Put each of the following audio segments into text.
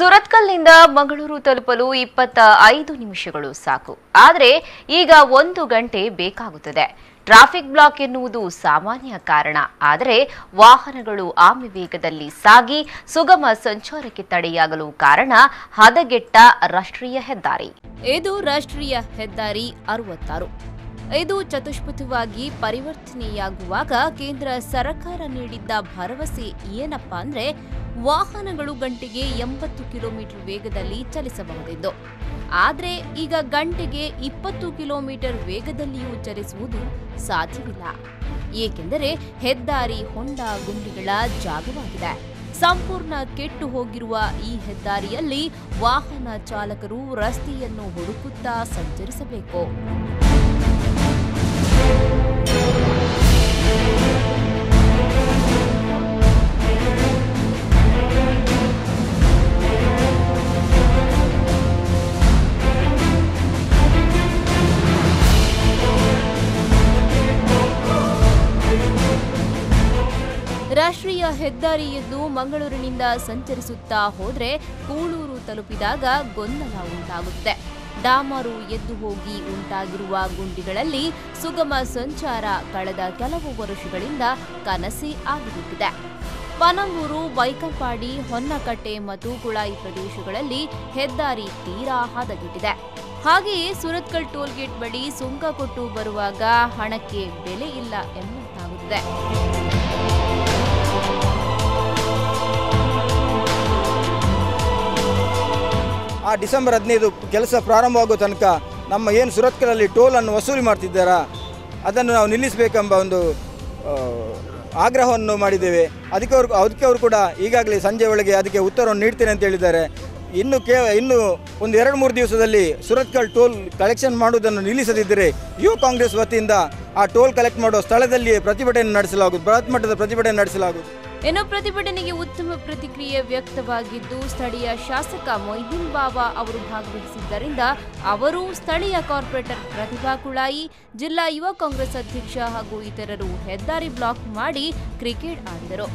ಸುರತ್ಕಲ್ನಿಂದ ಮಂಗಳೂರು ತಲುಪಲು ಇಪ್ಪತ್ತ ಐದು ನಿಮಿಷಗಳು ಸಾಕು. ಆದರೆ ಈಗ ಒಂದು ಗಂಟೆ ಬೇಕಾಗುತ್ತದೆ. ಟ್ರಾಫಿಕ್ ಬ್ಲಾಕ್ ಎನ್ನುವುದು ಸಾಮಾನ್ಯ ಕಾರಣ. ಆದರೆ ವಾಹನಗಳು ಆಮೆ ವೇಗದಲ್ಲಿ ಸಾಗಿ ಸುಗಮ ಸಂಚಾರಕ್ಕೆ ತಡೆಯಾಗಲು ಕಾರಣ ಹದಗೆಟ್ಟ ರಾಷ್ಟ್ರೀಯ ಹೆದ್ದಾರಿ. ಇದು ರಾಷ್ಟ್ರೀಯ ಹೆದ್ದಾರಿ ಅರವತ್ತಾರು. ಇದು ಚತುಷ್ಪಥವಾಗಿ ಪರಿವರ್ತನೆಯಾಗುವಾಗ ಕೇಂದ್ರ ಸರ್ಕಾರ ನೀಡಿದ್ದ ಭರವಸೆ ಏನಪ್ಪಾ ಅಂದ್ರೆ ವಾಹನಗಳು ಗಂಟೆಗೆ ಎಂಬತ್ತು ಕಿಲೋಮೀಟರ್ ವೇಗದಲ್ಲಿ ಚಲಿಸಬಹುದಿದ್ದು ಆದರೆ ಈಗ ಗಂಟೆಗೆ ಇಪ್ಪತ್ತು ಕಿಲೋಮೀಟರ್ ವೇಗದಲ್ಲಿಯೂ ಚಲಿಸುವುದು ಸಾಧ್ಯವಿಲ್ಲ. ಏಕೆಂದರೆ ಹೆದ್ದಾರಿ ಹೊಂಡ ಗುಂಡಿಗಳ ಜಾಗವಾಗಿದೆ. ಸಂಪೂರ್ಣ ಕೆಟ್ಟು ಹೋಗಿರುವ ಈ ಹೆದ್ದಾರಿಯಲ್ಲಿ ವಾಹನ ಚಾಲಕರು ರಸ್ತೆಯನ್ನು ಹುಡುಕುತ್ತಾ ಸಂಚರಿಸಬೇಕು. ರಾಷ್ಟ್ರೀಯ ಹೆದ್ದಾರಿ ಎಂದು ಮಂಗಳೂರಿನಿಂದ ಸಂಚರಿಸುತ್ತಾ ಹೋದರೆ ಕೂಳೂರು ತಲುಪಿದಾಗ ಗೊಂದಲ ಉಂಟಾಗುತ್ತೆ. ಡಾಮರು ಎದ್ದು ಹೋಗಿ ಉಂಟಾಗಿರುವ ಗುಂಡಿಗಳಲ್ಲಿ ಸುಗಮ ಸಂಚಾರ ಕಳೆದ ಕೆಲವು ವರುಷಗಳಿಂದ ಕನಸಿ ಆಗಿಬಿಟ್ಟಿದೆ. ಪನಂಗೂರು ಬೈಕಂಪಾಡಿ ಹೊನ್ನಕಟ್ಟೆ ಮತ್ತು ಕುಳಾಯಿ ಪ್ರದೇಶಗಳಲ್ಲಿ ಹೆದ್ದಾರಿ ತೀರಾ ಹದಗೆಟ್ಟಿದೆ. ಹಾಗೆಯೇ ಸುರತ್ಕಲ್ ಟೋಲ್ಗೇಟ್ ಬಳಿ ಸುಂಕ ಕೊಟ್ಟು ಬರುವಾಗ ಹಣಕ್ಕೆ ಬೆಲೆ ಇಲ್ಲ ಎಂಬಂತಾಗುತ್ತದೆ. ಆ ಡಿಸೆಂಬರ್ ಹದಿನೈದು ಕೆಲಸ ಪ್ರಾರಂಭವಾಗುವ ತನಕ ನಮ್ಮ ಏನು ಸುರತ್ಕಲಲ್ಲಿ ಟೋಲನ್ನು ವಸೂಲಿ ಮಾಡ್ತಿದ್ದಾರಾ, ಅದನ್ನು ನಾವು ನಿಲ್ಲಿಸಬೇಕೆಂಬ ಒಂದು ಆಗ್ರಹವನ್ನು ಮಾಡಿದ್ದೇವೆ. ಅದಕ್ಕೆ ಅವರು ಅದಕ್ಕೆ ಅವರು ಕೂಡ ಈಗಾಗಲೇ ಸಂಜೆ ಒಳಗೆ ಅದಕ್ಕೆ ಉತ್ತರವನ್ನು ನೀಡ್ತೇನೆ ಅಂತ ಹೇಳಿದ್ದಾರೆ. ಇನ್ನು ಕೇ, ಇನ್ನು ಒಂದು ಎರಡು ಮೂರು ದಿವಸದಲ್ಲಿ ಸುರತ್ಕಲ್ ಟೋಲ್ ಕಲೆಕ್ಷನ್ ಮಾಡುವುದನ್ನು ನಿಲ್ಲಿಸದಿದ್ದರೆ ಯುವ ಕಾಂಗ್ರೆಸ್ ವತಿಯಿಂದ ಆ ಟೋಲ್ ಕಲೆಕ್ಟ್ ಮಾಡುವ ಸ್ಥಳದಲ್ಲಿ ಪ್ರತಿಭಟನೆ ನಡೆಸಲಾಗುವುದು. ಬೃಹತ್ ಮಟ್ಟದ ಪ್ರತಿಭಟನೆ ನಡೆಸಲಾಗುವುದು. ಇನ್ನು ಪ್ರತಿಭಟನೆಗೆ ಉತ್ತಮ ಪ್ರತಿಕ್ರಿಯೆ ವ್ಯಕ್ತವಾಗಿದ್ದು ಸ್ಥಳೀಯ ಶಾಸಕ ಮೊಯ್ದೀನ್ ಬಾಬಾ ಅವರು ಭಾಗವಹಿಸಿದ್ದರಿಂದ ಅವರು ಸ್ಥಳೀಯ ಕಾರ್ಪೊರೇಟರ್ ಪ್ರತಿಭಾ ಕುಳಾಯಿ ಜಿಲ್ಲಾ ಯುವ ಕಾಂಗ್ರೆಸ್ ಅಧ್ಯಕ್ಷ ಹಾಗೂ ಇತರರು ಹೆದ್ದಾರಿ ಬ್ಲಾಕ್ ಮಾಡಿ ಕ್ರಿಕೆಟ್ ಆಡಿದರು.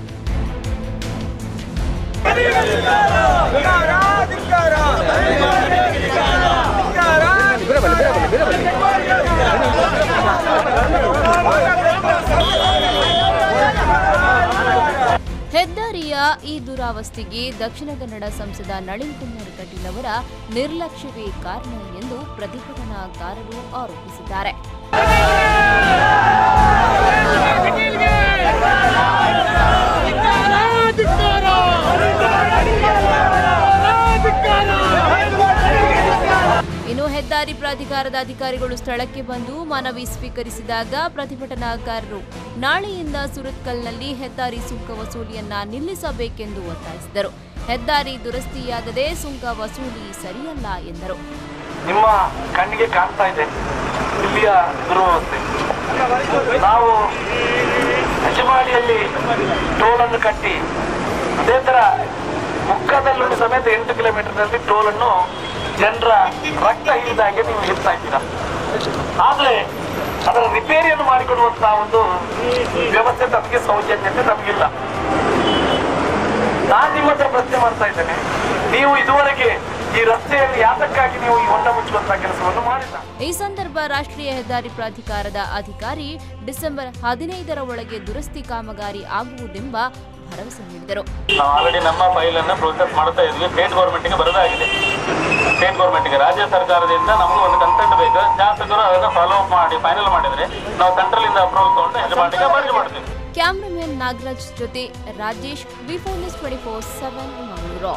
ಹೆದ್ದಾರಿಯ ಈ ದುರಾವಸ್ಥೆಗೆ ದಕ್ಷಿಣ ಕನ್ನಡ ಸಂಸದ ನಳಿನ್ ಕುಮಾರ್ ಕಟೀಲ್ ಅವರ ನಿರ್ಲಕ್ಷ್ಯವೇ ಕಾರಣ ಎಂದು ಪ್ರತಿಭಟನಾಕಾರರು ಆರೋಪಿಸಿದ್ದಾರೆ. ಹೆದ್ದಾರಿ ಪ್ರಾಧಿಕಾರದ ಅಧಿಕಾರಿಗಳು ಸ್ಥಳಕ್ಕೆ ಬಂದು ಮನವಿ ಸ್ವೀಕರಿಸಿದಾಗ ಪ್ರತಿಭಟನಾಕಾರರು, ನಾಳೆಯಿಂದ ಸುರತ್ಕಲ್ನಲ್ಲಿ ಹೆದ್ದಾರಿ ಸುಂಕ ವಸೂಲಿಯನ್ನ ನಿಲ್ಲಿಸಬೇಕೆಂದು ಒತ್ತಾಯಿಸಿದರು. ಹೆದ್ದಾರಿ ದುರಸ್ತಿಯಾಗದೆ ಸುಂಕ ವಸೂಲಿ ಸರಿಯಲ್ಲ ಎಂದರು. ನಿಮ್ಮ ಕಣ್ಣಿಗೆ ಕಾಣ್ತಾ ಇದೆ. ಇಲ್ಲಿಯ ನಾವು ಟೋಲನ್ನು ಕಟ್ಟಿ, ಅದೇ ಸಮೇತ ಎಂಟು ಕಿಲೋಮೀಟರ್ನಲ್ಲಿ ಟೋಲನ್ನು ಜನರ ರಕ್ತ ಹಾಗೆ ನೀವು ಹೇಳ್ತಾ ಇದ್ದೀರಾ. ಆದ್ರೆ, ಅದರ ರಿಪೇರಿಯನ್ನು ಮಾಡಿಕೊಡುವಂತಹ ಒಂದು ವ್ಯವಸ್ಥೆ ತಮಗೆ ಸೌಜನ್ಯತೆ ನಮಗಿಲ್ಲ. ನಾನು ನಿಮ್ಮ ಹತ್ರ ಪ್ರಶ್ನೆ ಮಾಡ್ತಾ ಇದ್ದೇನೆ. ನೀವು ಇದುವರೆಗೆ ಈ ರಸ್ತೆಯಲ್ಲಿ ಯಾತಕ್ಕಾಗಿ ನೀವು ಈ ಹೊಂಡ ಮುಚ್ಚುವಂತಹ ಕೆಲಸವನ್ನು ಮಾಡಿಲ್ಲ ಈ ಸಂದರ್ಭ ರಾಷ್ಟ್ರೀಯ ಹೆದ್ದಾರಿ ಪ್ರಾಧಿಕಾರದ ಅಧಿಕಾರಿ ಡಿಸೆಂಬರ್ ಹದಿನೈದರ ಒಳಗೆ ದುರಸ್ತಿ ಕಾಮಗಾರಿ ಆಗುವುದೆಂಬ ಭರವಸೆ ನೀಡಿದರು. ನಾವು ಆಲ್ರೆಡಿ ನಮ್ಮ ಫೈಲ್ ಅನ್ನ ಪ್ರೊಸೆಸ್ ಮಾಡ್ತಾ ಇದ್ವಿ. ಸ್ಟೇಟ್ ಗೌರ್ಮೆಂಟ್ಗೆ ಬರದಾಗಿದೆ. ಸ್ಟೇಟ್ ಗೌರ್ಮೆಂಟ್ಗೆ ರಾಜ್ಯ ಸರ್ಕಾರದಿಂದ ನಮಗೂ ಒಂದು ಕನ್ಸೆಂಟ್ ಬೇಕು. ಶಾಸಕರು ಅದನ್ನ ಫಾಲೋ ಅಪ್ ಮಾಡಿ ಫೈನಲ್ ಮಾಡಿದ್ರೆ ನಾವು ಸೆಂಟ್ರಲ್ ಇಂದ ಅಪ್ರೂವಲ್ ತಗೊಂಡು ಯಜಮಾನಿಗೆ ಮರ್ಜಿ ಮಾಡ್ತೀವಿ. ಕ್ಯಾಮ್ರಾಮನ್ ನಾಗರಾಜ್ ಜೊತೆ Rajesh V four twenty four seven Mangaluru.